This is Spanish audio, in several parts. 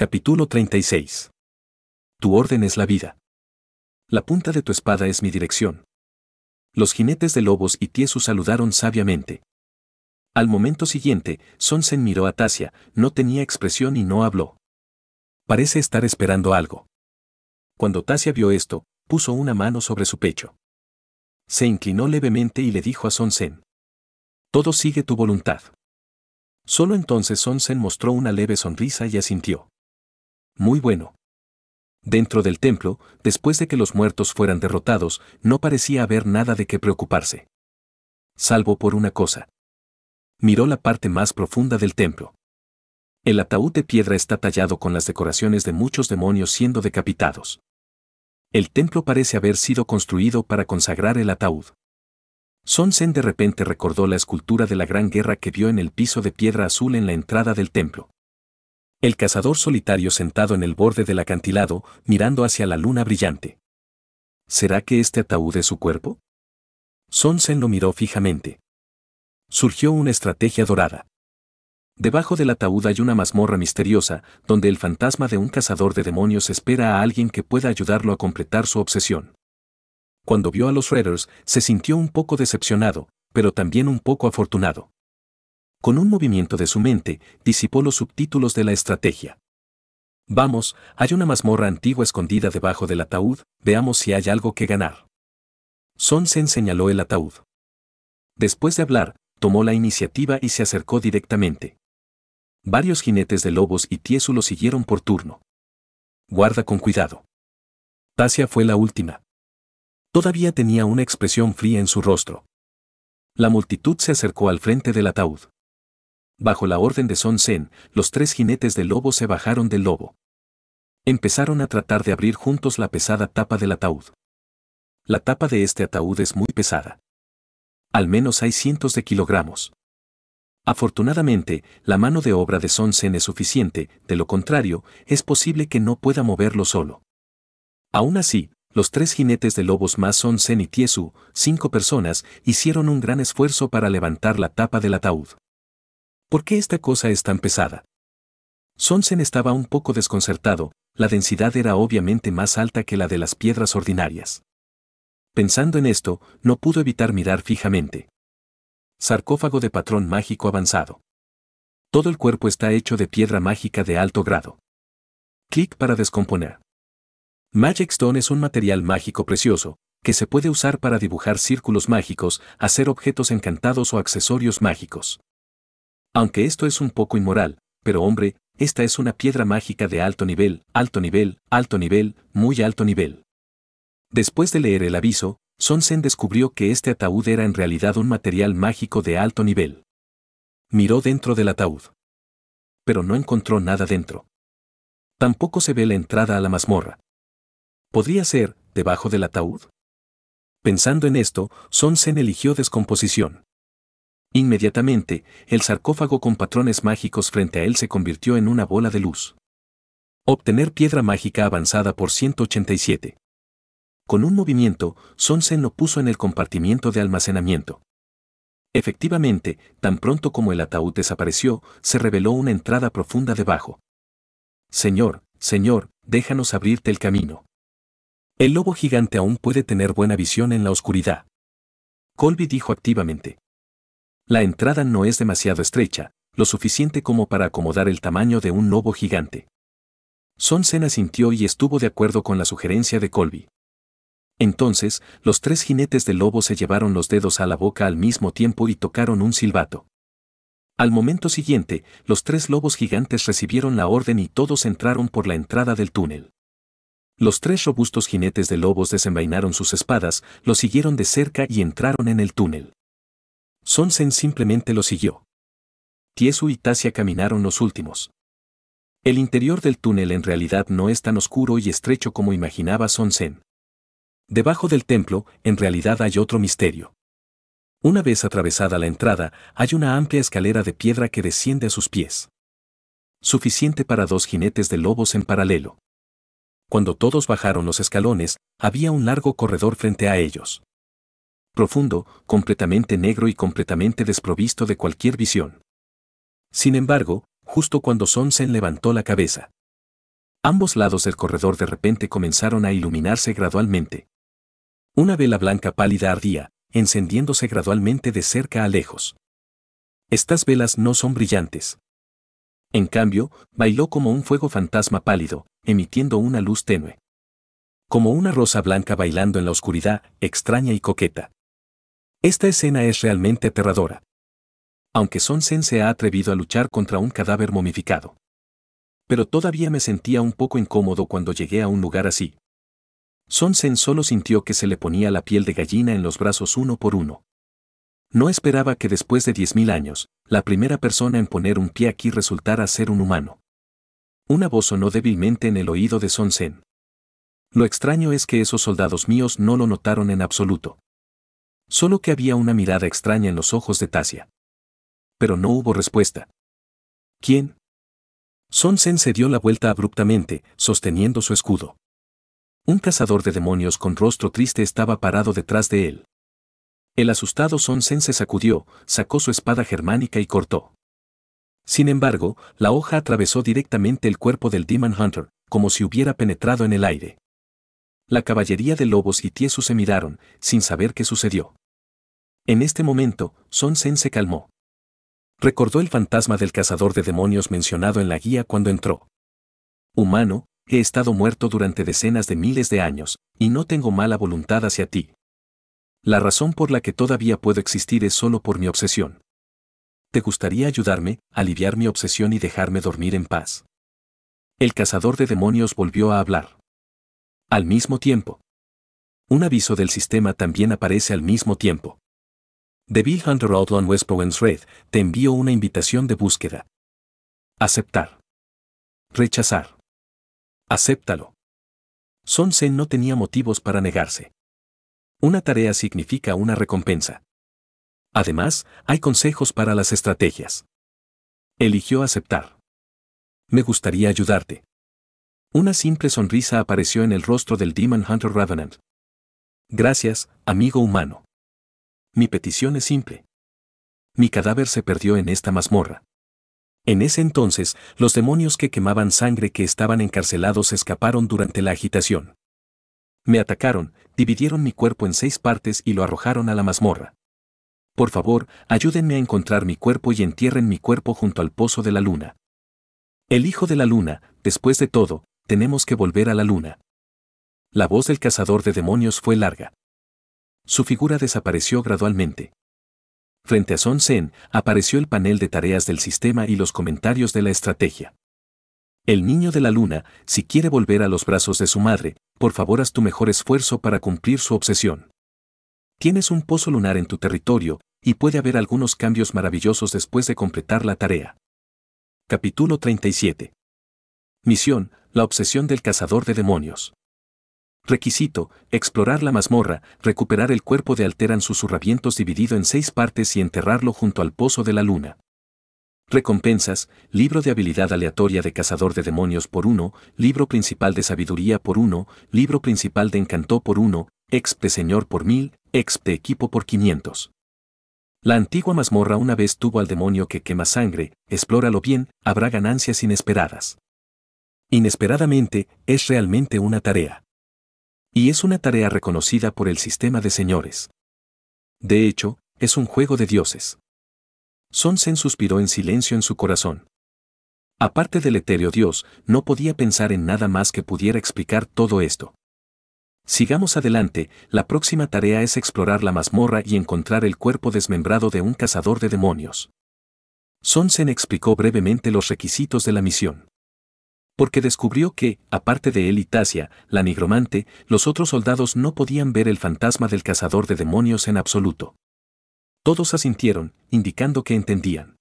Capítulo 36. Tu orden es la vida. La punta de tu espada es mi dirección. Los jinetes de lobos y Tiesu saludaron sabiamente. Al momento siguiente, Sonsen miró a Tasia, no tenía expresión y no habló. Parece estar esperando algo. Cuando Tasia vio esto, puso una mano sobre su pecho. Se inclinó levemente y le dijo a Sonsen. Todo sigue tu voluntad. Solo entonces Sonsen mostró una leve sonrisa y asintió. Muy bueno. Dentro del templo, después de que los muertos fueran derrotados, no parecía haber nada de qué preocuparse. Salvo por una cosa. Miró la parte más profunda del templo. El ataúd de piedra está tallado con las decoraciones de muchos demonios siendo decapitados. El templo parece haber sido construido para consagrar el ataúd. Son Sen de repente recordó la escultura de la gran guerra que vio en el piso de piedra azul en la entrada del templo. El cazador solitario sentado en el borde del acantilado, mirando hacia la luna brillante. ¿Será que este ataúd es su cuerpo? Son Sen lo miró fijamente. Surgió una estrategia dorada. Debajo del ataúd hay una mazmorra misteriosa, donde el fantasma de un cazador de demonios espera a alguien que pueda ayudarlo a completar su obsesión. Cuando vio a los Raiders, se sintió un poco decepcionado, pero también un poco afortunado. Con un movimiento de su mente, disipó los subtítulos de la estrategia. Vamos, hay una mazmorra antigua escondida debajo del ataúd, veamos si hay algo que ganar. Son Sen señaló el ataúd. Después de hablar, tomó la iniciativa y se acercó directamente. Varios jinetes de lobos y Tiesu lo siguieron por turno. Guarda con cuidado. Tasia fue la última. Todavía tenía una expresión fría en su rostro. La multitud se acercó al frente del ataúd. Bajo la orden de Son Sen, los tres jinetes del lobo se bajaron del lobo. Empezaron a tratar de abrir juntos la pesada tapa del ataúd. La tapa de este ataúd es muy pesada. Al menos hay cientos de kilogramos. Afortunadamente, la mano de obra de Son Sen es suficiente, de lo contrario, es posible que no pueda moverlo solo. Aún así, los tres jinetes de lobos más son Zen y Tiesu, cinco personas, hicieron un gran esfuerzo para levantar la tapa del ataúd. ¿Por qué esta cosa es tan pesada? Sonsen estaba un poco desconcertado, la densidad era obviamente más alta que la de las piedras ordinarias. Pensando en esto, no pudo evitar mirar fijamente. Sarcófago de patrón mágico avanzado. Todo el cuerpo está hecho de piedra mágica de alto grado. Clic para descomponer. Magic Stone es un material mágico precioso, que se puede usar para dibujar círculos mágicos, hacer objetos encantados o accesorios mágicos. Aunque esto es un poco inmoral, pero hombre, esta es una piedra mágica de alto nivel, alto nivel, alto nivel, muy alto nivel. Después de leer el aviso, Sonsen descubrió que este ataúd era en realidad un material mágico de alto nivel. Miró dentro del ataúd. Pero no encontró nada dentro. Tampoco se ve la entrada a la mazmorra. ¿Podría ser, debajo del ataúd? Pensando en esto, Son Sen eligió descomposición. Inmediatamente, el sarcófago con patrones mágicos frente a él se convirtió en una bola de luz. Obtener piedra mágica avanzada por 187. Con un movimiento, Son Sen lo puso en el compartimiento de almacenamiento. Efectivamente, tan pronto como el ataúd desapareció, se reveló una entrada profunda debajo. Señor, Señor, déjanos abrirte el camino. El lobo gigante aún puede tener buena visión en la oscuridad. Colby dijo activamente. La entrada no es demasiado estrecha, lo suficiente como para acomodar el tamaño de un lobo gigante. Son Sena sintió y estuvo de acuerdo con la sugerencia de Colby. Entonces, los tres jinetes del lobo se llevaron los dedos a la boca al mismo tiempo y tocaron un silbato. Al momento siguiente, los tres lobos gigantes recibieron la orden y todos entraron por la entrada del túnel. Los tres robustos jinetes de lobos desenvainaron sus espadas, lo siguieron de cerca y entraron en el túnel. Sonsen simplemente lo siguió. Tiesu y Tasia caminaron los últimos. El interior del túnel en realidad no es tan oscuro y estrecho como imaginaba Sonsen. Debajo del templo, en realidad hay otro misterio. Una vez atravesada la entrada, hay una amplia escalera de piedra que desciende a sus pies. Suficiente para dos jinetes de lobos en paralelo. Cuando todos bajaron los escalones, había un largo corredor frente a ellos. Profundo, completamente negro y completamente desprovisto de cualquier visión. Sin embargo, justo cuando Sonsen levantó la cabeza. Ambos lados del corredor de repente comenzaron a iluminarse gradualmente. Una vela blanca pálida ardía, encendiéndose gradualmente de cerca a lejos. Estas velas no son brillantes. En cambio, bailó como un fuego fantasma pálido, emitiendo una luz tenue. Como una rosa blanca bailando en la oscuridad, extraña y coqueta. Esta escena es realmente aterradora. Aunque Son Sen se ha atrevido a luchar contra un cadáver momificado. Pero todavía me sentía un poco incómodo cuando llegué a un lugar así. Son Sen solo sintió que se le ponía la piel de gallina en los brazos uno por uno. No esperaba que después de 10.000 años, la primera persona en poner un pie aquí resultara ser un humano. Una voz sonó débilmente en el oído de Son Sen. Lo extraño es que esos soldados míos no lo notaron en absoluto. Solo que había una mirada extraña en los ojos de Tasia. Pero no hubo respuesta. ¿Quién? Son Sen se dio la vuelta abruptamente, sosteniendo su escudo. Un cazador de demonios con rostro triste estaba parado detrás de él. El asustado Son Sen se sacudió, sacó su espada germánica y cortó. Sin embargo, la hoja atravesó directamente el cuerpo del Demon Hunter, como si hubiera penetrado en el aire. La caballería de lobos y tiesos se miraron, sin saber qué sucedió. En este momento, Son Sen se calmó. Recordó el fantasma del cazador de demonios mencionado en la guía cuando entró. Humano, he estado muerto durante decenas de miles de años, y no tengo mala voluntad hacia ti. La razón por la que todavía puedo existir es solo por mi obsesión. ¿Te gustaría ayudarme, aliviar mi obsesión y dejarme dormir en paz? El cazador de demonios volvió a hablar. Al mismo tiempo. Un aviso del sistema también aparece al mismo tiempo. The Bill Hunter Outlaw West Red te envío una invitación de búsqueda. Aceptar. Rechazar. Acéptalo. Son Sen no tenía motivos para negarse. Una tarea significa una recompensa. Además, hay consejos para las estrategias. Eligió aceptar. Me gustaría ayudarte. Una simple sonrisa apareció en el rostro del Demon Hunter Ravenant. Gracias, amigo humano. Mi petición es simple. Mi cadáver se perdió en esta mazmorra. En ese entonces, los demonios que quemaban sangre que estaban encarcelados escaparon durante la agitación. Me atacaron, dividieron mi cuerpo en seis partes y lo arrojaron a la mazmorra. Por favor, ayúdenme a encontrar mi cuerpo y entierren mi cuerpo junto al pozo de la luna. El hijo de la luna, después de todo, tenemos que volver a la luna. La voz del cazador de demonios fue larga. Su figura desapareció gradualmente. Frente a Son Sen, apareció el panel de tareas del sistema y los comentarios de la estrategia. El niño de la luna, si quiere volver a los brazos de su madre, por favor haz tu mejor esfuerzo para cumplir su obsesión. Tienes un pozo lunar en tu territorio, y puede haber algunos cambios maravillosos después de completar la tarea. Capítulo 37. Misión, la obsesión del cazador de demonios. Requisito, explorar la mazmorra, recuperar el cuerpo de Alteran susurravientos dividido en seis partes y enterrarlo junto al pozo de la luna. Recompensas, libro de habilidad aleatoria de cazador de demonios por uno, libro principal de sabiduría por uno, libro principal de encantó por uno, exp de señor por mil, exp de equipo por quinientos. La antigua mazmorra una vez tuvo al demonio que quema sangre, explóralo bien, habrá ganancias inesperadas. Inesperadamente, es realmente una tarea. Y es una tarea reconocida por el sistema de señores. De hecho, es un juego de dioses. Son Sen suspiró en silencio en su corazón. Aparte del etéreo Dios, no podía pensar en nada más que pudiera explicar todo esto. Sigamos adelante, la próxima tarea es explorar la mazmorra y encontrar el cuerpo desmembrado de un cazador de demonios. Son Sen explicó brevemente los requisitos de la misión. Porque descubrió que, aparte de él y Tasia, la nigromante, los otros soldados no podían ver el fantasma del cazador de demonios en absoluto. Todos asintieron, indicando que entendían.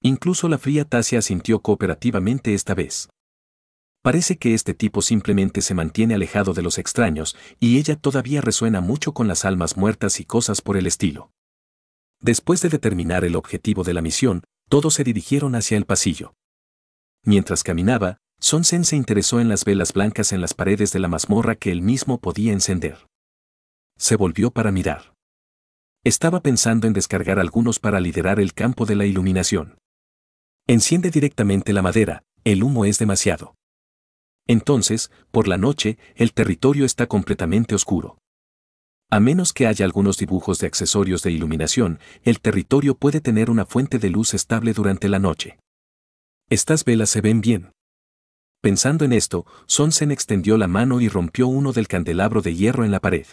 Incluso la fría Tasia asintió cooperativamente esta vez. Parece que este tipo simplemente se mantiene alejado de los extraños, y ella todavía resuena mucho con las almas muertas y cosas por el estilo. Después de determinar el objetivo de la misión, todos se dirigieron hacia el pasillo. Mientras caminaba, Son Sen se interesó en las velas blancas en las paredes de la mazmorra que él mismo podía encender. Se volvió para mirar. Estaba pensando en descargar algunos para liderar el campo de la iluminación. Enciende directamente la madera, el humo es demasiado. Entonces, por la noche, el territorio está completamente oscuro. A menos que haya algunos dibujos de accesorios de iluminación, el territorio puede tener una fuente de luz estable durante la noche. Estas velas se ven bien. Pensando en esto, Sonsen extendió la mano y rompió uno del candelabro de hierro en la pared.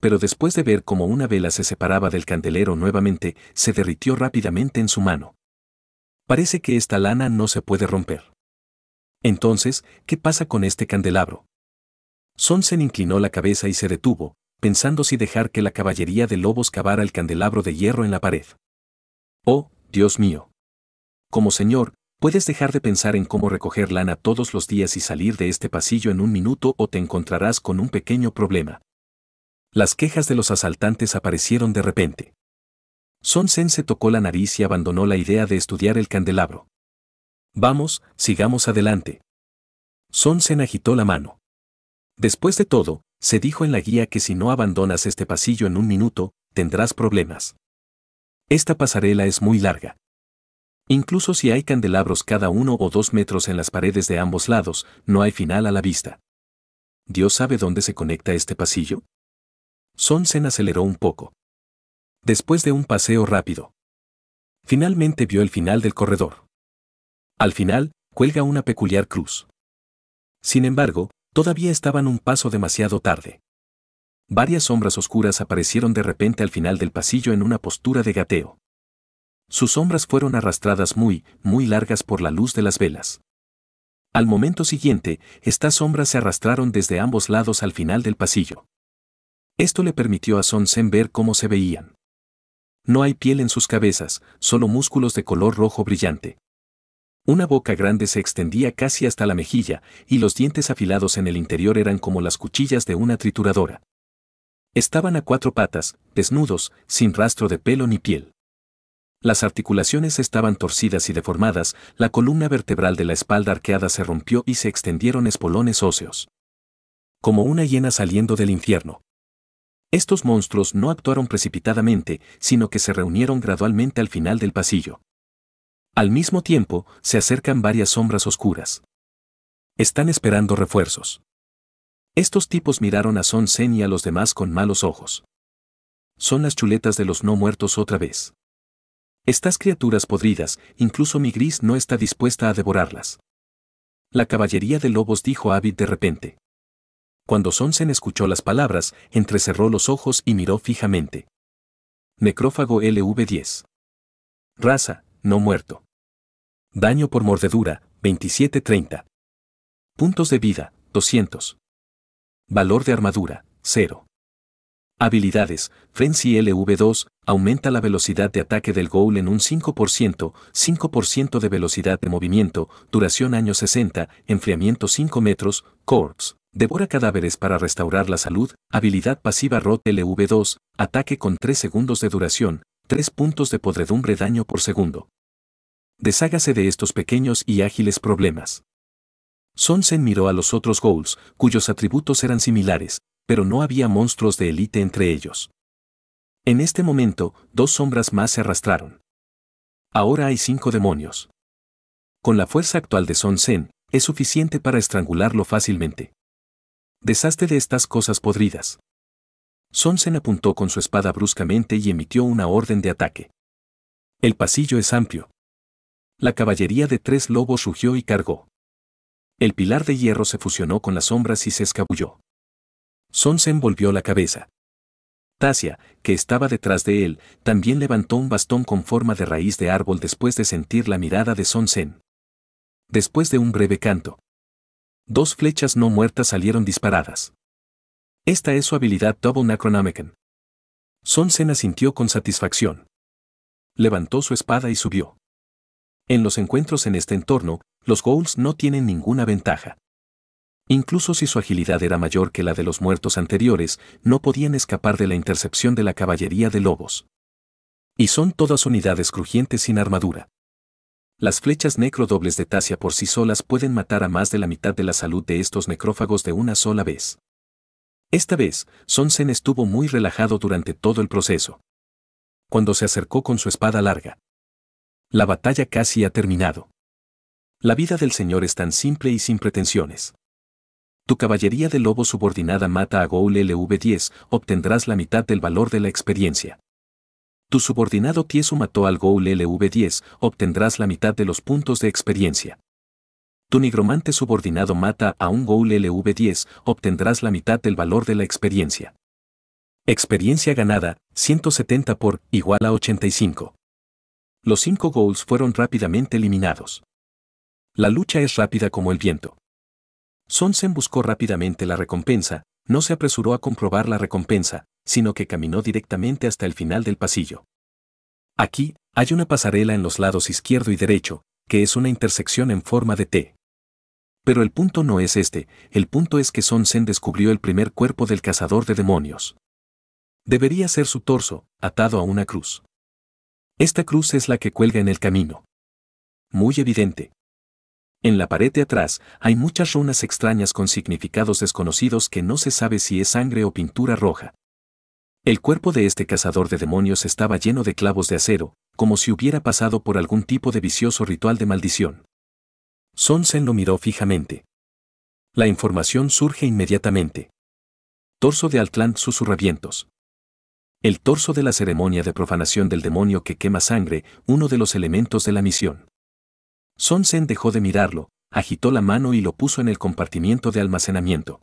Pero después de ver cómo una vela se separaba del candelero nuevamente, se derritió rápidamente en su mano. Parece que esta lana no se puede romper. Entonces, ¿qué pasa con este candelabro? Sonsen inclinó la cabeza y se detuvo, pensando si dejar que la caballería de lobos cavara el candelabro de hierro en la pared. Oh, Dios mío. Como señor, puedes dejar de pensar en cómo recoger lana todos los días y salir de este pasillo en un minuto o te encontrarás con un pequeño problema. Las quejas de los asaltantes aparecieron de repente. Sonsen se tocó la nariz y abandonó la idea de estudiar el candelabro. Vamos, sigamos adelante. Sonsen agitó la mano. Después de todo, se dijo en la guía que si no abandonas este pasillo en un minuto, tendrás problemas. Esta pasarela es muy larga. Incluso si hay candelabros cada uno o dos metros en las paredes de ambos lados, no hay final a la vista. ¿Dios sabe dónde se conecta este pasillo? Sonsen aceleró un poco. Después de un paseo rápido. Finalmente vio el final del corredor. Al final, cuelga una peculiar cruz. Sin embargo, todavía estaban un paso demasiado tarde. Varias sombras oscuras aparecieron de repente al final del pasillo en una postura de gateo. Sus sombras fueron arrastradas muy, muy largas por la luz de las velas. Al momento siguiente, estas sombras se arrastraron desde ambos lados al final del pasillo. Esto le permitió a Son Sen ver cómo se veían. No hay piel en sus cabezas, solo músculos de color rojo brillante. Una boca grande se extendía casi hasta la mejilla, y los dientes afilados en el interior eran como las cuchillas de una trituradora. Estaban a cuatro patas, desnudos, sin rastro de pelo ni piel. Las articulaciones estaban torcidas y deformadas, la columna vertebral de la espalda arqueada se rompió y se extendieron espolones óseos. Como una hiena saliendo del infierno. Estos monstruos no actuaron precipitadamente, sino que se reunieron gradualmente al final del pasillo. Al mismo tiempo, se acercan varias sombras oscuras. Están esperando refuerzos. Estos tipos miraron a Son Sen y a los demás con malos ojos. Son las chuletas de los no muertos otra vez. Estas criaturas podridas, incluso mi gris no está dispuesta a devorarlas. La caballería de lobos dijo Avid de repente. Cuando Sonsen escuchó las palabras, entrecerró los ojos y miró fijamente. Necrófago LV10. Raza, no muerto. Daño por mordedura, 27-30. Puntos de vida, 200. Valor de armadura, 0. Habilidades, Frenzy LV2, aumenta la velocidad de ataque del Ghoul en un 5%, 5% de velocidad de movimiento, duración año 60, enfriamiento 5 metros, Corpse, devora cadáveres para restaurar la salud, habilidad pasiva Rot LV2, ataque con 3 segundos de duración, 3 puntos de podredumbre daño por segundo. Deshágase de estos pequeños y ágiles problemas. Sonsen miró a los otros Ghouls, cuyos atributos eran similares, pero no había monstruos de élite entre ellos. En este momento, dos sombras más se arrastraron. Ahora hay cinco demonios. Con la fuerza actual de Sonsen, es suficiente para estrangularlo fácilmente. Deshazte de estas cosas podridas. Sonsen apuntó con su espada bruscamente y emitió una orden de ataque. El pasillo es amplio. La caballería de tres lobos rugió y cargó. El pilar de hierro se fusionó con las sombras y se escabulló. Sonsen volvió la cabeza. Tasia, que estaba detrás de él, también levantó un bastón con forma de raíz de árbol después de sentir la mirada de Sonsen. Después de un breve canto. Dos flechas no muertas salieron disparadas. Esta es su habilidad Double Necronomicon. Sonsen asintió con satisfacción. Levantó su espada y subió. En los encuentros en este entorno, los Ghouls no tienen ninguna ventaja. Incluso si su agilidad era mayor que la de los muertos anteriores, no podían escapar de la intercepción de la caballería de lobos. Y son todas unidades crujientes sin armadura. Las flechas necrodobles de Tasia por sí solas pueden matar a más de la mitad de la salud de estos necrófagos de una sola vez. Esta vez, Sonsen estuvo muy relajado durante todo el proceso. Cuando se acercó con su espada larga, la batalla casi ha terminado. La vida del Señor es tan simple y sin pretensiones. Tu caballería de lobo subordinada mata a Goul LV10, obtendrás la mitad del valor de la experiencia. Tu subordinado Tiesu mató al Goul LV10, obtendrás la mitad de los puntos de experiencia. Tu nigromante subordinado mata a un Goul LV10, obtendrás la mitad del valor de la experiencia. Experiencia ganada, 170 por, igual a 85. Los cinco goals fueron rápidamente eliminados. La lucha es rápida como el viento. Sonsen buscó rápidamente la recompensa, no se apresuró a comprobar la recompensa, sino que caminó directamente hasta el final del pasillo. Aquí, hay una pasarela en los lados izquierdo y derecho, que es una intersección en forma de T. Pero el punto no es este, el punto es que Sonsen descubrió el primer cuerpo del cazador de demonios. Debería ser su torso, atado a una cruz. Esta cruz es la que cuelga en el camino. Muy evidente. En la pared de atrás hay muchas runas extrañas con significados desconocidos que no se sabe si es sangre o pintura roja. El cuerpo de este cazador de demonios estaba lleno de clavos de acero, como si hubiera pasado por algún tipo de vicioso ritual de maldición. Sonsen lo miró fijamente. La información surge inmediatamente. Torso de Altland susurravientos el torso de la ceremonia de profanación del demonio que quema sangre, uno de los elementos de la misión. Sonsen dejó de mirarlo, agitó la mano y lo puso en el compartimiento de almacenamiento.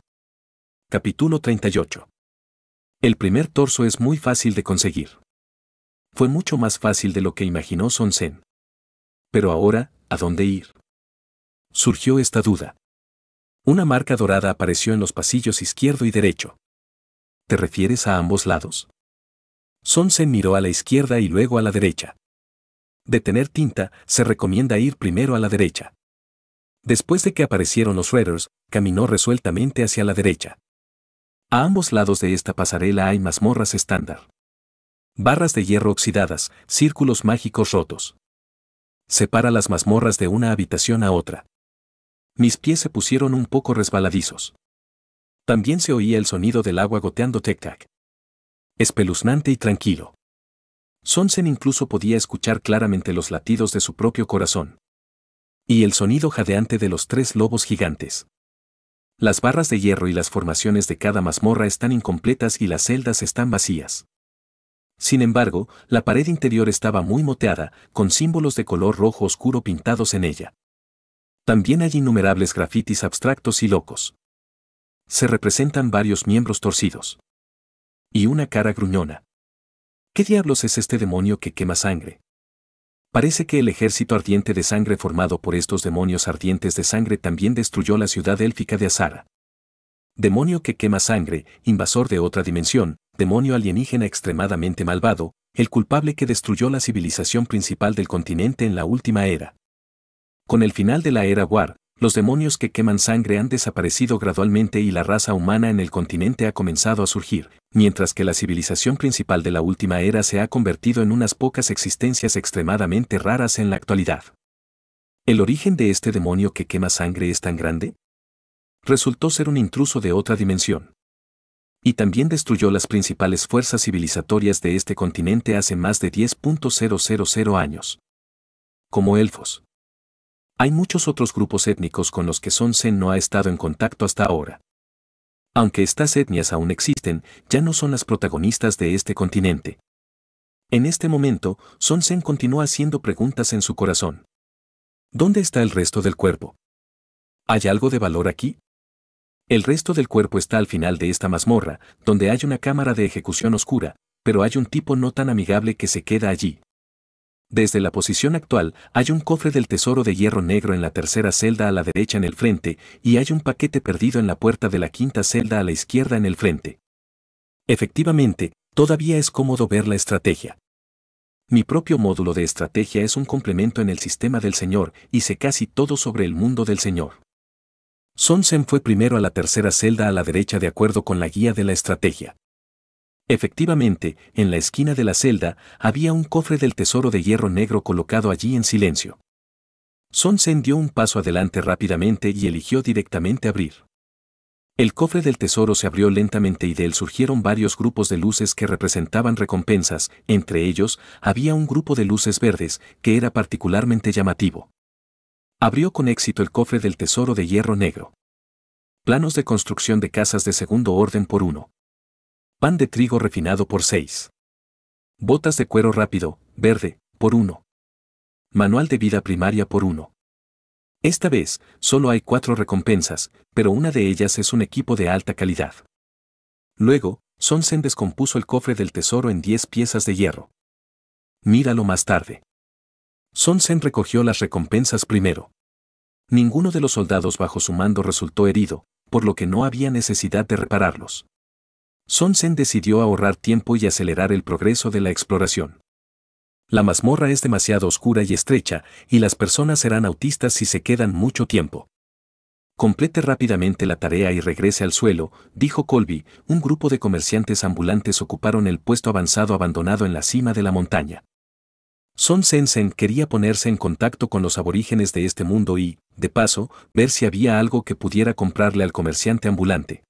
Capítulo 38. El primer torso es muy fácil de conseguir. Fue mucho más fácil de lo que imaginó Sonsen. Pero ahora, ¿a dónde ir? Surgió esta duda. Una marca dorada apareció en los pasillos izquierdo y derecho. ¿Te refieres a ambos lados? Sonsen miró a la izquierda y luego a la derecha. De tener tinta, se recomienda ir primero a la derecha. Después de que aparecieron los Raiders, caminó resueltamente hacia la derecha. A ambos lados de esta pasarela hay mazmorras estándar. Barras de hierro oxidadas, círculos mágicos rotos. Separa las mazmorras de una habitación a otra. Mis pies se pusieron un poco resbaladizos. También se oía el sonido del agua goteando tec-tac espeluznante y tranquilo. Sonsen incluso podía escuchar claramente los latidos de su propio corazón. Y el sonido jadeante de los tres lobos gigantes. Las barras de hierro y las formaciones de cada mazmorra están incompletas y las celdas están vacías. Sin embargo, la pared interior estaba muy moteada, con símbolos de color rojo oscuro pintados en ella. También hay innumerables grafitis abstractos y locos. Se representan varios miembros torcidos y una cara gruñona. ¿Qué diablos es este demonio que quema sangre? Parece que el ejército ardiente de sangre formado por estos demonios ardientes de sangre también destruyó la ciudad élfica de Azara. Demonio que quema sangre, invasor de otra dimensión, demonio alienígena extremadamente malvado, el culpable que destruyó la civilización principal del continente en la última era. Con el final de la era War, los demonios que queman sangre han desaparecido gradualmente y la raza humana en el continente ha comenzado a surgir, mientras que la civilización principal de la última era se ha convertido en unas pocas existencias extremadamente raras en la actualidad. ¿El origen de este demonio que quema sangre es tan grande? Resultó ser un intruso de otra dimensión. Y también destruyó las principales fuerzas civilizatorias de este continente hace más de 10.000 años. Como elfos. Hay muchos otros grupos étnicos con los que Son Sen no ha estado en contacto hasta ahora. Aunque estas etnias aún existen, ya no son las protagonistas de este continente. En este momento, Son Sen continúa haciendo preguntas en su corazón. ¿Dónde está el resto del cuerpo? ¿Hay algo de valor aquí? El resto del cuerpo está al final de esta mazmorra, donde hay una cámara de ejecución oscura, pero hay un tipo no tan amigable que se queda allí. Desde la posición actual, hay un cofre del tesoro de hierro negro en la tercera celda a la derecha en el frente, y hay un paquete perdido en la puerta de la quinta celda a la izquierda en el frente. Efectivamente, todavía es cómodo ver la estrategia. Mi propio módulo de estrategia es un complemento en el sistema del Señor, y sé casi todo sobre el mundo del Señor. Sonsen fue primero a la tercera celda a la derecha de acuerdo con la guía de la estrategia. Efectivamente, en la esquina de la celda había un cofre del tesoro de hierro negro colocado allí en silencio. Sonsen dio un paso adelante rápidamente y eligió directamente abrir. El cofre del tesoro se abrió lentamente y de él surgieron varios grupos de luces que representaban recompensas, entre ellos había un grupo de luces verdes, que era particularmente llamativo. Abrió con éxito el cofre del tesoro de hierro negro. Planos de construcción de casas de segundo orden por uno. Pan de trigo refinado por seis. Botas de cuero rápido, verde, por uno. Manual de vida primaria por uno. Esta vez, solo hay cuatro recompensas, pero una de ellas es un equipo de alta calidad. Luego, Sonsen descompuso el cofre del tesoro en diez piezas de hierro. Míralo más tarde. Sonsen recogió las recompensas primero. Ninguno de los soldados bajo su mando resultó herido, por lo que no había necesidad de repararlos. Sonsen decidió ahorrar tiempo y acelerar el progreso de la exploración. La mazmorra es demasiado oscura y estrecha, y las personas serán autistas si se quedan mucho tiempo. Complete rápidamente la tarea y regrese al suelo, dijo Colby, un grupo de comerciantes ambulantes ocuparon el puesto avanzado abandonado en la cima de la montaña. Son Sensen quería ponerse en contacto con los aborígenes de este mundo y, de paso, ver si había algo que pudiera comprarle al comerciante ambulante.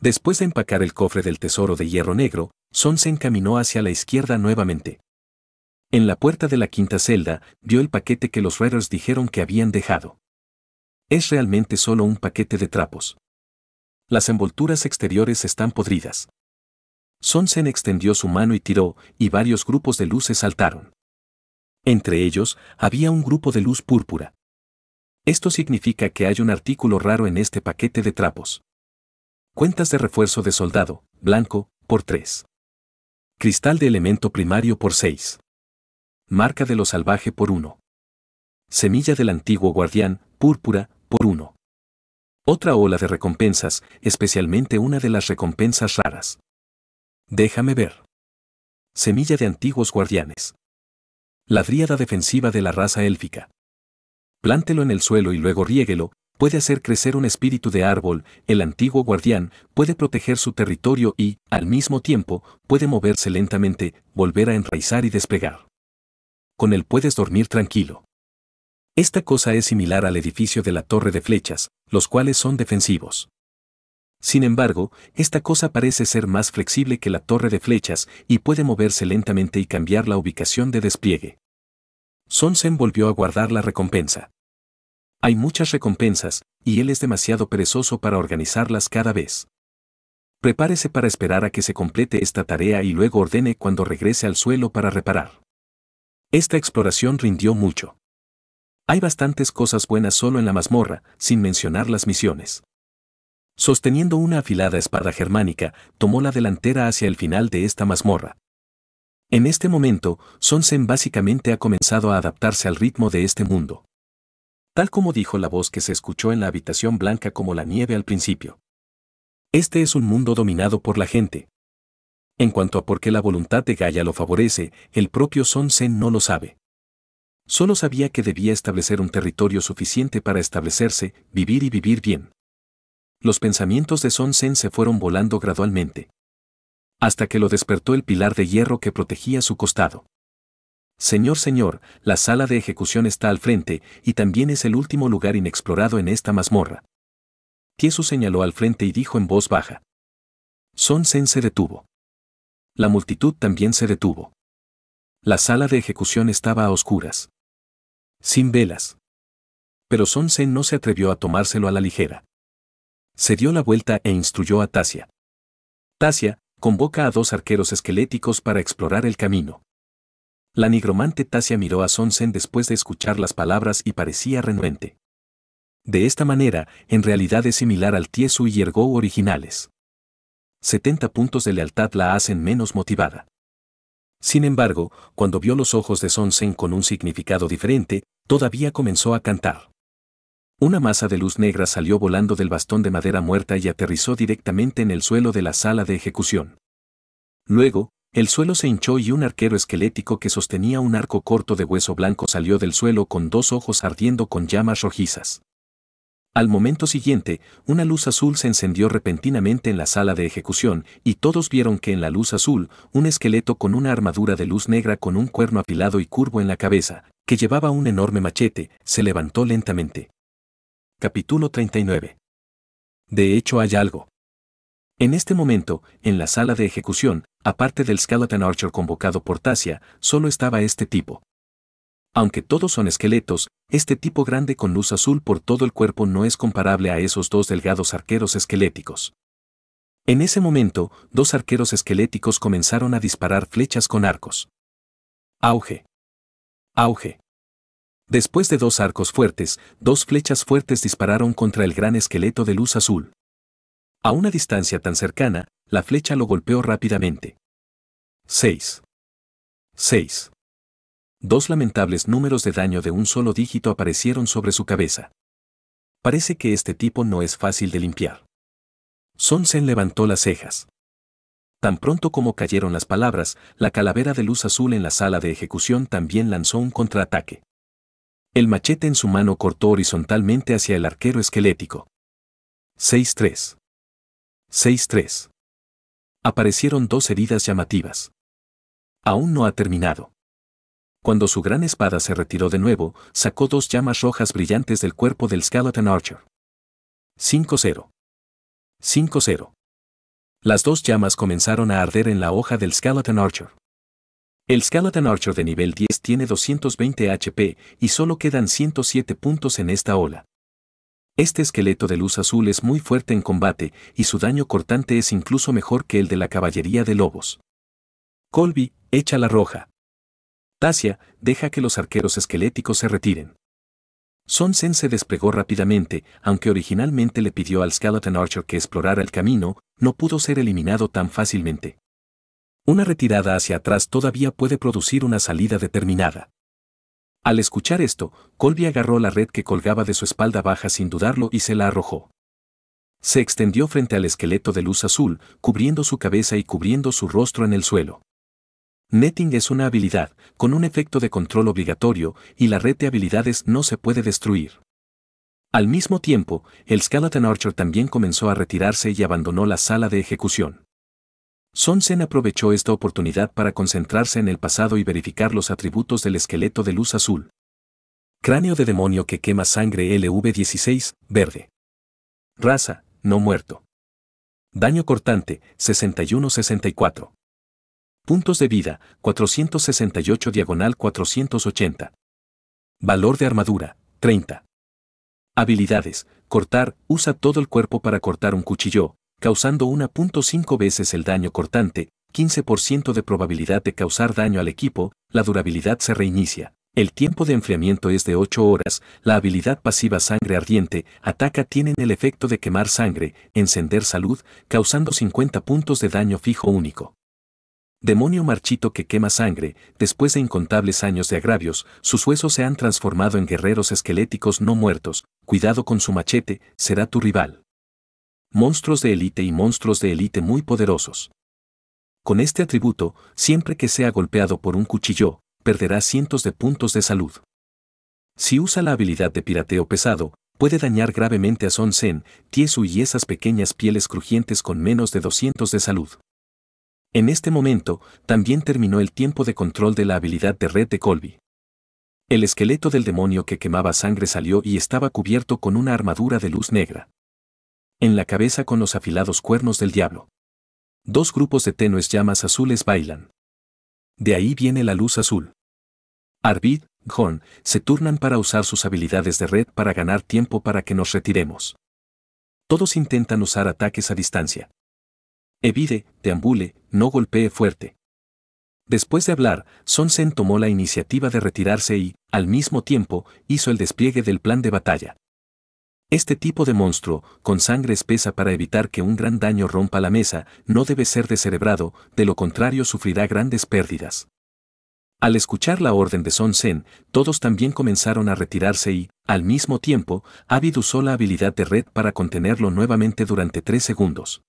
Después de empacar el cofre del tesoro de hierro negro, Sonsen caminó hacia la izquierda nuevamente. En la puerta de la quinta celda, vio el paquete que los Raiders dijeron que habían dejado. Es realmente solo un paquete de trapos. Las envolturas exteriores están podridas. Sonsen extendió su mano y tiró, y varios grupos de luces saltaron. Entre ellos, había un grupo de luz púrpura. Esto significa que hay un artículo raro en este paquete de trapos. Cuentas de refuerzo de soldado, blanco, por 3. Cristal de elemento primario por 6. Marca de lo salvaje por 1. Semilla del antiguo guardián, púrpura, por 1. Otra ola de recompensas, especialmente una de las recompensas raras. Déjame ver. Semilla de antiguos guardianes. La dríada defensiva de la raza élfica. Plántelo en el suelo y luego riéguelo, puede hacer crecer un espíritu de árbol, el antiguo guardián, puede proteger su territorio y, al mismo tiempo, puede moverse lentamente, volver a enraizar y despegar. Con él puedes dormir tranquilo. Esta cosa es similar al edificio de la torre de flechas, los cuales son defensivos. Sin embargo, esta cosa parece ser más flexible que la torre de flechas y puede moverse lentamente y cambiar la ubicación de despliegue. Sonsen volvió a guardar la recompensa. Hay muchas recompensas, y él es demasiado perezoso para organizarlas cada vez. Prepárese para esperar a que se complete esta tarea y luego ordene cuando regrese al suelo para reparar. Esta exploración rindió mucho. Hay bastantes cosas buenas solo en la mazmorra, sin mencionar las misiones. Sosteniendo una afilada espada germánica, tomó la delantera hacia el final de esta mazmorra. En este momento, Sonsen básicamente ha comenzado a adaptarse al ritmo de este mundo. Tal como dijo la voz que se escuchó en la habitación blanca como la nieve al principio. Este es un mundo dominado por la gente. En cuanto a por qué la voluntad de Gaia lo favorece, el propio Sonsen no lo sabe. Solo sabía que debía establecer un territorio suficiente para establecerse, vivir y vivir bien los pensamientos de Son Sen se fueron volando gradualmente. Hasta que lo despertó el pilar de hierro que protegía su costado. Señor, señor, la sala de ejecución está al frente y también es el último lugar inexplorado en esta mazmorra. Tiesu señaló al frente y dijo en voz baja. Son Sen se detuvo. La multitud también se detuvo. La sala de ejecución estaba a oscuras. Sin velas. Pero Son Sen no se atrevió a tomárselo a la ligera se dio la vuelta e instruyó a Tasia. Tasia, convoca a dos arqueros esqueléticos para explorar el camino. La nigromante Tasia miró a Sonsen después de escuchar las palabras y parecía renuente. De esta manera, en realidad es similar al Tiesu y Ergo originales. 70 puntos de lealtad la hacen menos motivada. Sin embargo, cuando vio los ojos de Sonsen con un significado diferente, todavía comenzó a cantar. Una masa de luz negra salió volando del bastón de madera muerta y aterrizó directamente en el suelo de la sala de ejecución. Luego, el suelo se hinchó y un arquero esquelético que sostenía un arco corto de hueso blanco salió del suelo con dos ojos ardiendo con llamas rojizas. Al momento siguiente, una luz azul se encendió repentinamente en la sala de ejecución, y todos vieron que en la luz azul, un esqueleto con una armadura de luz negra con un cuerno afilado y curvo en la cabeza, que llevaba un enorme machete, se levantó lentamente. Capítulo 39. De hecho hay algo. En este momento, en la sala de ejecución, aparte del Skeleton Archer convocado por Tasia, solo estaba este tipo. Aunque todos son esqueletos, este tipo grande con luz azul por todo el cuerpo no es comparable a esos dos delgados arqueros esqueléticos. En ese momento, dos arqueros esqueléticos comenzaron a disparar flechas con arcos. Auge. Auge. Después de dos arcos fuertes, dos flechas fuertes dispararon contra el gran esqueleto de luz azul. A una distancia tan cercana, la flecha lo golpeó rápidamente. 6. 6. Dos lamentables números de daño de un solo dígito aparecieron sobre su cabeza. Parece que este tipo no es fácil de limpiar. Son Sen levantó las cejas. Tan pronto como cayeron las palabras, la calavera de luz azul en la sala de ejecución también lanzó un contraataque. El machete en su mano cortó horizontalmente hacia el arquero esquelético. 6-3. 6-3. Aparecieron dos heridas llamativas. Aún no ha terminado. Cuando su gran espada se retiró de nuevo, sacó dos llamas rojas brillantes del cuerpo del Skeleton Archer. 5-0. 5-0. Las dos llamas comenzaron a arder en la hoja del Skeleton Archer. El Skeleton Archer de nivel 10 tiene 220 HP y solo quedan 107 puntos en esta ola. Este esqueleto de luz azul es muy fuerte en combate y su daño cortante es incluso mejor que el de la caballería de lobos. Colby, echa la roja. Tasia, deja que los arqueros esqueléticos se retiren. Son Sen se desplegó rápidamente, aunque originalmente le pidió al Skeleton Archer que explorara el camino, no pudo ser eliminado tan fácilmente. Una retirada hacia atrás todavía puede producir una salida determinada. Al escuchar esto, Colby agarró la red que colgaba de su espalda baja sin dudarlo y se la arrojó. Se extendió frente al esqueleto de luz azul, cubriendo su cabeza y cubriendo su rostro en el suelo. Netting es una habilidad, con un efecto de control obligatorio, y la red de habilidades no se puede destruir. Al mismo tiempo, el Skeleton Archer también comenzó a retirarse y abandonó la sala de ejecución. Son Sen aprovechó esta oportunidad para concentrarse en el pasado y verificar los atributos del esqueleto de luz azul. Cráneo de demonio que quema sangre LV16, verde. Raza, no muerto. Daño cortante, 61-64. Puntos de vida, 468 diagonal 480. Valor de armadura, 30. Habilidades, cortar, usa todo el cuerpo para cortar un cuchillo, causando 1.5 veces el daño cortante, 15% de probabilidad de causar daño al equipo, la durabilidad se reinicia. El tiempo de enfriamiento es de 8 horas, la habilidad pasiva sangre ardiente, ataca tienen el efecto de quemar sangre, encender salud, causando 50 puntos de daño fijo único. Demonio marchito que quema sangre, después de incontables años de agravios, sus huesos se han transformado en guerreros esqueléticos no muertos, cuidado con su machete, será tu rival. Monstruos de élite y monstruos de élite muy poderosos. Con este atributo, siempre que sea golpeado por un cuchillo, perderá cientos de puntos de salud. Si usa la habilidad de pirateo pesado, puede dañar gravemente a Son Sen, Tiesu y esas pequeñas pieles crujientes con menos de 200 de salud. En este momento, también terminó el tiempo de control de la habilidad de red de Colby. El esqueleto del demonio que quemaba sangre salió y estaba cubierto con una armadura de luz negra. En la cabeza con los afilados cuernos del diablo. Dos grupos de tenues llamas azules bailan. De ahí viene la luz azul. Arvid, Horn, se turnan para usar sus habilidades de red para ganar tiempo para que nos retiremos. Todos intentan usar ataques a distancia. Evide, deambule, no golpee fuerte. Después de hablar, Son Sen tomó la iniciativa de retirarse y, al mismo tiempo, hizo el despliegue del plan de batalla. Este tipo de monstruo, con sangre espesa para evitar que un gran daño rompa la mesa, no debe ser descerebrado, de lo contrario sufrirá grandes pérdidas. Al escuchar la orden de Son Sen, todos también comenzaron a retirarse y, al mismo tiempo, Abid usó la habilidad de red para contenerlo nuevamente durante tres segundos.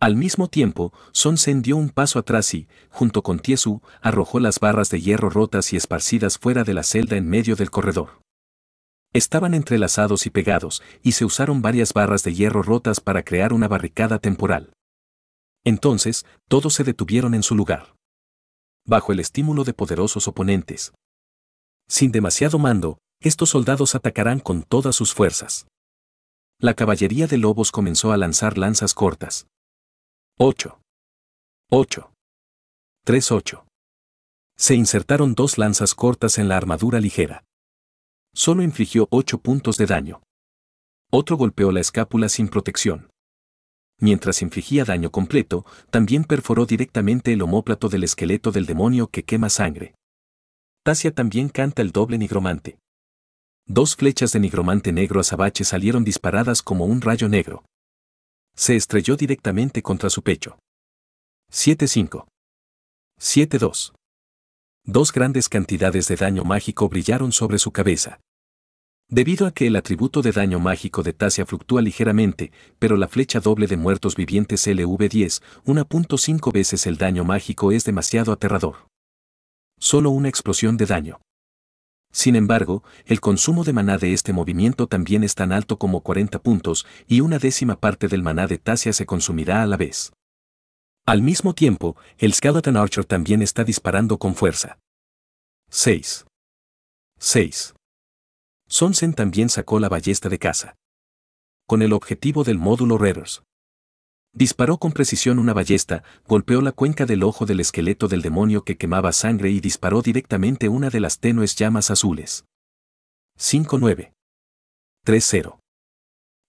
Al mismo tiempo, Son Sen dio un paso atrás y, junto con Tiesu, arrojó las barras de hierro rotas y esparcidas fuera de la celda en medio del corredor. Estaban entrelazados y pegados, y se usaron varias barras de hierro rotas para crear una barricada temporal. Entonces, todos se detuvieron en su lugar. Bajo el estímulo de poderosos oponentes. Sin demasiado mando, estos soldados atacarán con todas sus fuerzas. La caballería de lobos comenzó a lanzar lanzas cortas. 8. 8. 3 8. Se insertaron dos lanzas cortas en la armadura ligera. Solo infligió 8 puntos de daño. Otro golpeó la escápula sin protección. Mientras infligía daño completo, también perforó directamente el homóplato del esqueleto del demonio que quema sangre. Tasia también canta el doble nigromante. Dos flechas de nigromante negro azabache salieron disparadas como un rayo negro. Se estrelló directamente contra su pecho. 7-5. 7-2. Dos grandes cantidades de daño mágico brillaron sobre su cabeza. Debido a que el atributo de daño mágico de Tasia fluctúa ligeramente, pero la flecha doble de muertos vivientes LV10, 1.5 veces el daño mágico es demasiado aterrador. Solo una explosión de daño. Sin embargo, el consumo de maná de este movimiento también es tan alto como 40 puntos, y una décima parte del maná de Tasia se consumirá a la vez. Al mismo tiempo, el Skeleton Archer también está disparando con fuerza. 6. 6. Sonsen también sacó la ballesta de caza. Con el objetivo del módulo Redders. Disparó con precisión una ballesta, golpeó la cuenca del ojo del esqueleto del demonio que quemaba sangre y disparó directamente una de las tenues llamas azules. 5-9. 3-0.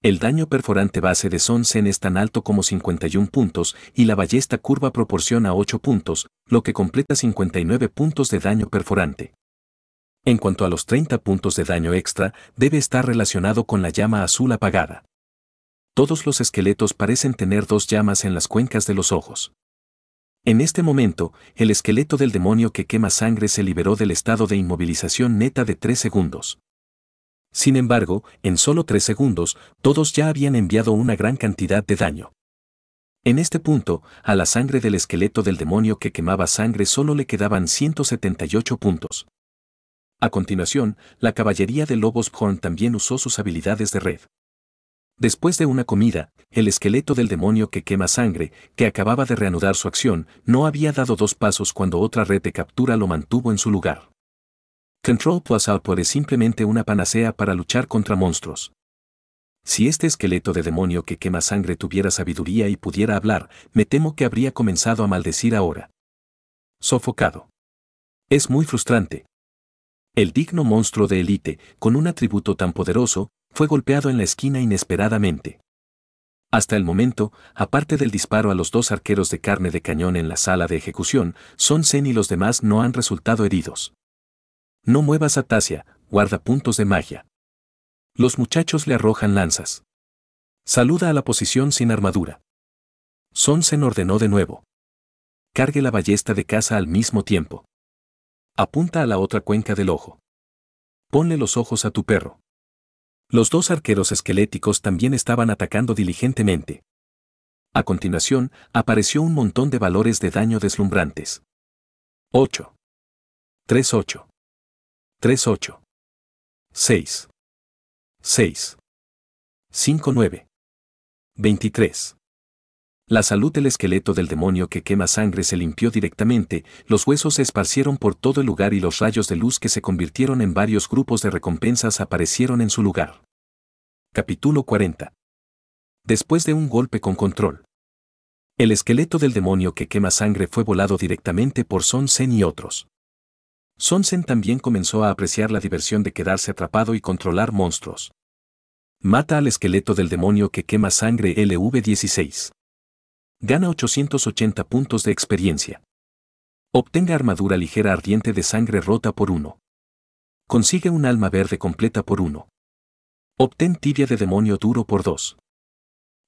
El daño perforante base de Sonsen es tan alto como 51 puntos y la ballesta curva proporciona 8 puntos, lo que completa 59 puntos de daño perforante. En cuanto a los 30 puntos de daño extra, debe estar relacionado con la llama azul apagada. Todos los esqueletos parecen tener dos llamas en las cuencas de los ojos. En este momento, el esqueleto del demonio que quema sangre se liberó del estado de inmovilización neta de 3 segundos. Sin embargo, en solo tres segundos, todos ya habían enviado una gran cantidad de daño. En este punto, a la sangre del esqueleto del demonio que quemaba sangre solo le quedaban 178 puntos. A continuación, la caballería de Lobos Horn también usó sus habilidades de red. Después de una comida, el esqueleto del demonio que quema sangre, que acababa de reanudar su acción, no había dado dos pasos cuando otra red de captura lo mantuvo en su lugar. Control Plus Output es simplemente una panacea para luchar contra monstruos. Si este esqueleto de demonio que quema sangre tuviera sabiduría y pudiera hablar, me temo que habría comenzado a maldecir ahora. Sofocado. Es muy frustrante. El digno monstruo de élite, con un atributo tan poderoso, fue golpeado en la esquina inesperadamente. Hasta el momento, aparte del disparo a los dos arqueros de carne de cañón en la sala de ejecución, Son Zen y los demás no han resultado heridos. No muevas a Tasia, guarda puntos de magia. Los muchachos le arrojan lanzas. Saluda a la posición sin armadura. Sonsen ordenó de nuevo. Cargue la ballesta de caza al mismo tiempo. Apunta a la otra cuenca del ojo. Ponle los ojos a tu perro. Los dos arqueros esqueléticos también estaban atacando diligentemente. A continuación, apareció un montón de valores de daño deslumbrantes. 8. 3-8. 3-8. 6. 6. 5-9. 23. La salud del esqueleto del demonio que quema sangre se limpió directamente, los huesos se esparcieron por todo el lugar y los rayos de luz que se convirtieron en varios grupos de recompensas aparecieron en su lugar. Capítulo 40. Después de un golpe con control. El esqueleto del demonio que quema sangre fue volado directamente por Son Sen y otros. Sonsen también comenzó a apreciar la diversión de quedarse atrapado y controlar monstruos. Mata al esqueleto del demonio que quema sangre LV-16. Gana 880 puntos de experiencia. Obtenga armadura ligera ardiente de sangre rota por uno. Consigue un alma verde completa por uno. Obtén tibia de demonio duro por dos.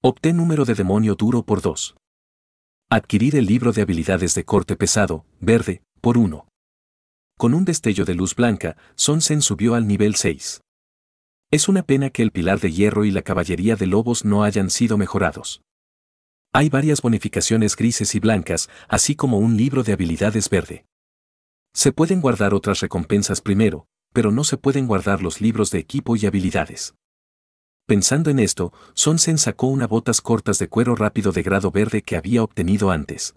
Obtén número de demonio duro por dos. Adquirir el libro de habilidades de corte pesado, verde, por uno. Con un destello de luz blanca, Sonsen subió al nivel 6. Es una pena que el pilar de hierro y la caballería de lobos no hayan sido mejorados. Hay varias bonificaciones grises y blancas, así como un libro de habilidades verde. Se pueden guardar otras recompensas primero, pero no se pueden guardar los libros de equipo y habilidades. Pensando en esto, Sonsen sacó unas botas cortas de cuero rápido de grado verde que había obtenido antes.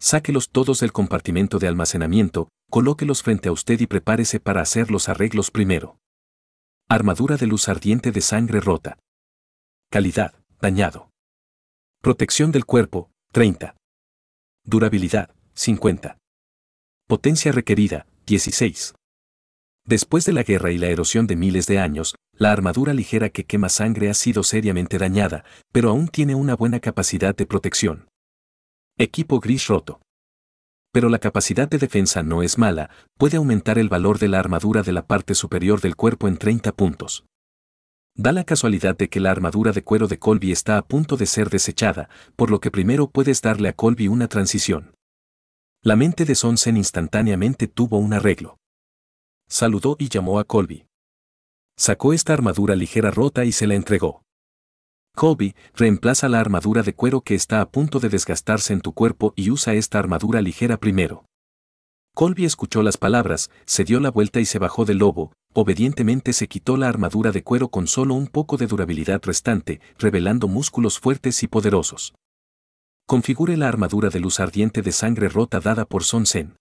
Sáquelos todos del compartimento de almacenamiento, colóquelos frente a usted y prepárese para hacer los arreglos primero. Armadura de luz ardiente de sangre rota. Calidad, dañado. Protección del cuerpo, 30. Durabilidad, 50. Potencia requerida, 16. Después de la guerra y la erosión de miles de años, la armadura ligera que quema sangre ha sido seriamente dañada, pero aún tiene una buena capacidad de protección. Equipo gris roto. Pero la capacidad de defensa no es mala, puede aumentar el valor de la armadura de la parte superior del cuerpo en 30 puntos. Da la casualidad de que la armadura de cuero de Colby está a punto de ser desechada, por lo que primero puedes darle a Colby una transición. La mente de Sonsen instantáneamente tuvo un arreglo. Saludó y llamó a Colby. Sacó esta armadura ligera rota y se la entregó. Colby, reemplaza la armadura de cuero que está a punto de desgastarse en tu cuerpo y usa esta armadura ligera primero. Colby escuchó las palabras, se dio la vuelta y se bajó del lobo, obedientemente se quitó la armadura de cuero con solo un poco de durabilidad restante, revelando músculos fuertes y poderosos. Configure la armadura de luz ardiente de sangre rota dada por Son Sen.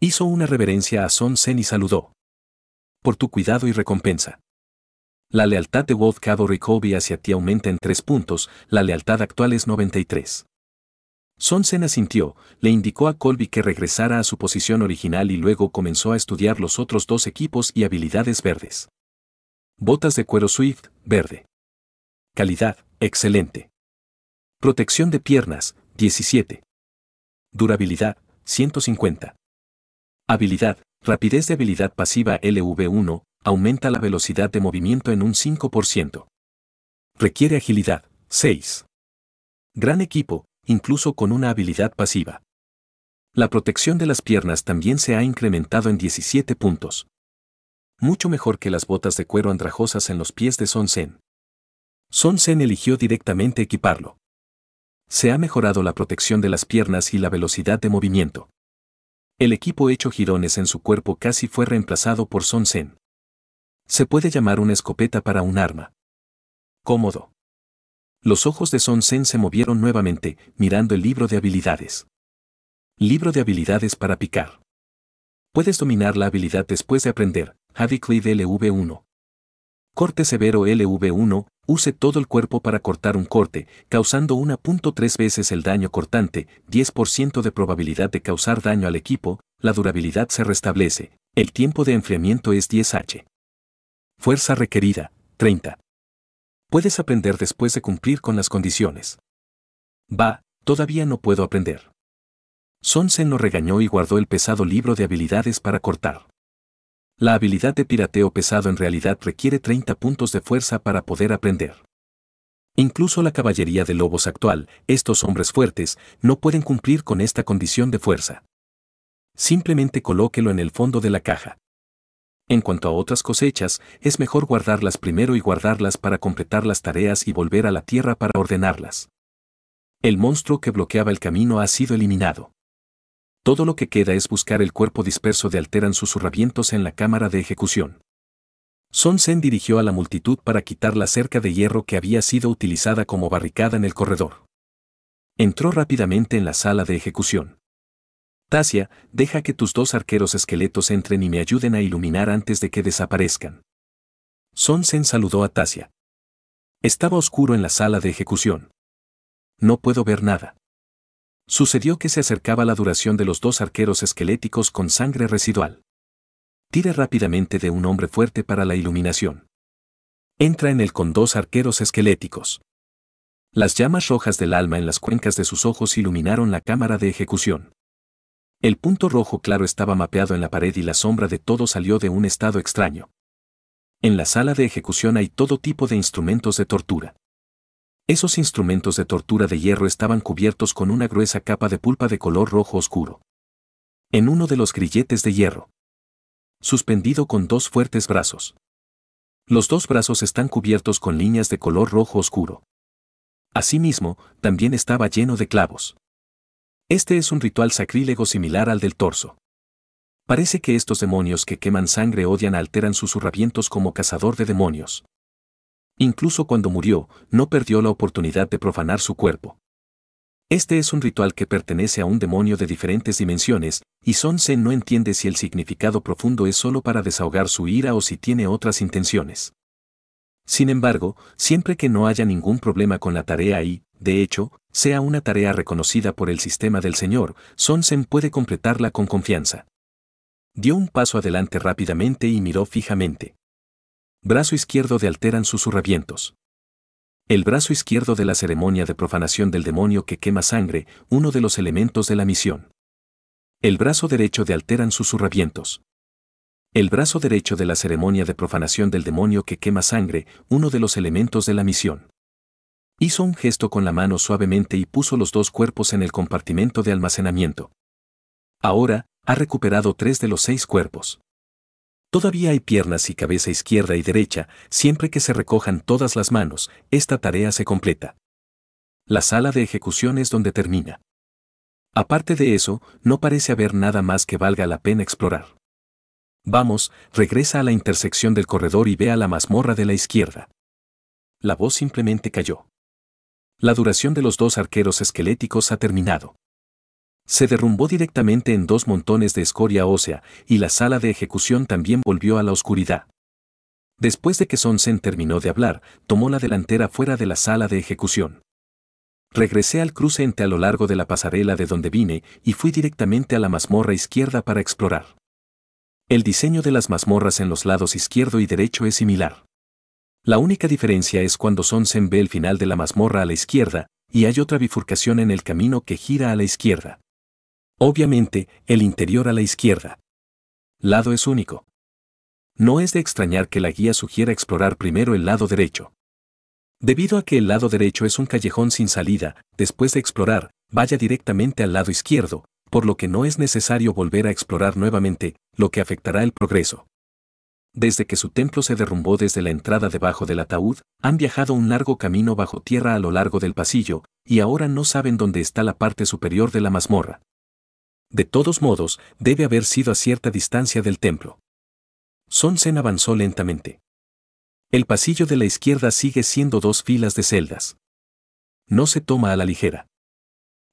Hizo una reverencia a Son Sen y saludó. Por tu cuidado y recompensa. La lealtad de Wolf Cavalry Kobe hacia ti aumenta en tres puntos, la lealtad actual es 93. Son Sen asintió, le indicó a Colby que regresara a su posición original y luego comenzó a estudiar los otros dos equipos y habilidades verdes. Botas de cuero Swift, verde. Calidad, excelente. Protección de piernas, 17. Durabilidad, 150. Habilidad, rapidez de habilidad pasiva LV1, aumenta la velocidad de movimiento en un 5%. Requiere agilidad, 6. Gran equipo, incluso con una habilidad pasiva. La protección de las piernas también se ha incrementado en 17 puntos. Mucho mejor que las botas de cuero andrajosas en los pies de Son Sen. Son Sen eligió directamente equiparlo. Se ha mejorado la protección de las piernas y la velocidad de movimiento. El equipo hecho girones en su cuerpo casi fue reemplazado por Son Sen. Se puede llamar una escopeta para un arma. Cómodo. Los ojos de Son Sen se movieron nuevamente, mirando el libro de habilidades. Libro de habilidades para picar. Puedes dominar la habilidad después de aprender, Cleave LV1. Corte severo LV1, use todo el cuerpo para cortar un corte, causando 1.3 veces el daño cortante, 10% de probabilidad de causar daño al equipo, la durabilidad se restablece, el tiempo de enfriamiento es 10H. Fuerza requerida, 30. Puedes aprender después de cumplir con las condiciones. Va, todavía no puedo aprender. Sonsen lo regañó y guardó el pesado libro de habilidades para cortar. La habilidad de pirateo pesado en realidad requiere 30 puntos de fuerza para poder aprender. Incluso la caballería de lobos actual, estos hombres fuertes, no pueden cumplir con esta condición de fuerza. Simplemente colóquelo en el fondo de la caja. En cuanto a otras cosechas, es mejor guardarlas primero y guardarlas para completar las tareas y volver a la tierra para ordenarlas. El monstruo que bloqueaba el camino ha sido eliminado. Todo lo que queda es buscar el cuerpo disperso de Alteran susurramientos en la cámara de ejecución. Son Sen dirigió a la multitud para quitar la cerca de hierro que había sido utilizada como barricada en el corredor. Entró rápidamente en la sala de ejecución. Tasia, deja que tus dos arqueros esqueletos entren y me ayuden a iluminar antes de que desaparezcan. Son Sen saludó a Tasia. Estaba oscuro en la sala de ejecución. No puedo ver nada. Sucedió que se acercaba la duración de los dos arqueros esqueléticos con sangre residual. Tire rápidamente de un hombre fuerte para la iluminación. Entra en él con dos arqueros esqueléticos. Las llamas rojas del alma en las cuencas de sus ojos iluminaron la cámara de ejecución. El punto rojo claro estaba mapeado en la pared y la sombra de todo salió de un estado extraño. En la sala de ejecución hay todo tipo de instrumentos de tortura. Esos instrumentos de tortura de hierro estaban cubiertos con una gruesa capa de pulpa de color rojo oscuro. En uno de los grilletes de hierro. Suspendido con dos fuertes brazos. Los dos brazos están cubiertos con líneas de color rojo oscuro. Asimismo, también estaba lleno de clavos. Este es un ritual sacrílego similar al del torso. Parece que estos demonios que queman sangre odian alteran sus surravientos como cazador de demonios. Incluso cuando murió, no perdió la oportunidad de profanar su cuerpo. Este es un ritual que pertenece a un demonio de diferentes dimensiones, y Son Sen no entiende si el significado profundo es solo para desahogar su ira o si tiene otras intenciones. Sin embargo, siempre que no haya ningún problema con la tarea y, de hecho, sea una tarea reconocida por el sistema del Señor, Son Sen puede completarla con confianza. Dio un paso adelante rápidamente y miró fijamente. Brazo izquierdo de alteran susurravientos. El brazo izquierdo de la ceremonia de profanación del demonio que quema sangre, uno de los elementos de la misión. El brazo derecho de alteran susurravientos. El brazo derecho de la ceremonia de profanación del demonio que quema sangre, uno de los elementos de la misión. Hizo un gesto con la mano suavemente y puso los dos cuerpos en el compartimento de almacenamiento. Ahora, ha recuperado tres de los seis cuerpos. Todavía hay piernas y cabeza izquierda y derecha, siempre que se recojan todas las manos, esta tarea se completa. La sala de ejecución es donde termina. Aparte de eso, no parece haber nada más que valga la pena explorar. Vamos, regresa a la intersección del corredor y ve a la mazmorra de la izquierda. La voz simplemente cayó. La duración de los dos arqueros esqueléticos ha terminado. Se derrumbó directamente en dos montones de escoria ósea, y la sala de ejecución también volvió a la oscuridad. Después de que Sonsen terminó de hablar, tomó la delantera fuera de la sala de ejecución. Regresé al cruce a lo largo de la pasarela de donde vine y fui directamente a la mazmorra izquierda para explorar. El diseño de las mazmorras en los lados izquierdo y derecho es similar. La única diferencia es cuando Sonsen ve el final de la mazmorra a la izquierda, y hay otra bifurcación en el camino que gira a la izquierda. Obviamente, el interior a la izquierda. Lado es único. No es de extrañar que la guía sugiera explorar primero el lado derecho. Debido a que el lado derecho es un callejón sin salida, después de explorar, vaya directamente al lado izquierdo, por lo que no es necesario volver a explorar nuevamente, lo que afectará el progreso. Desde que su templo se derrumbó desde la entrada debajo del ataúd, han viajado un largo camino bajo tierra a lo largo del pasillo, y ahora no saben dónde está la parte superior de la mazmorra. De todos modos, debe haber sido a cierta distancia del templo. Son Sen avanzó lentamente. El pasillo de la izquierda sigue siendo dos filas de celdas. No se toma a la ligera.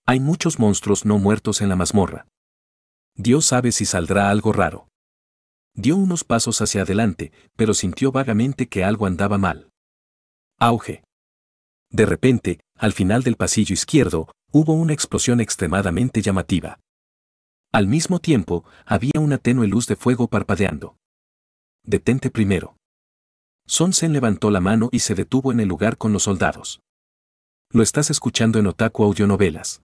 Hay muchos monstruos no muertos en la mazmorra. Dios sabe si saldrá algo raro. Dio unos pasos hacia adelante, pero sintió vagamente que algo andaba mal. Auge. De repente, al final del pasillo izquierdo, hubo una explosión extremadamente llamativa. Al mismo tiempo, había una tenue luz de fuego parpadeando. Detente primero. Sonsen levantó la mano y se detuvo en el lugar con los soldados. Lo estás escuchando en Otaku Audionovelas.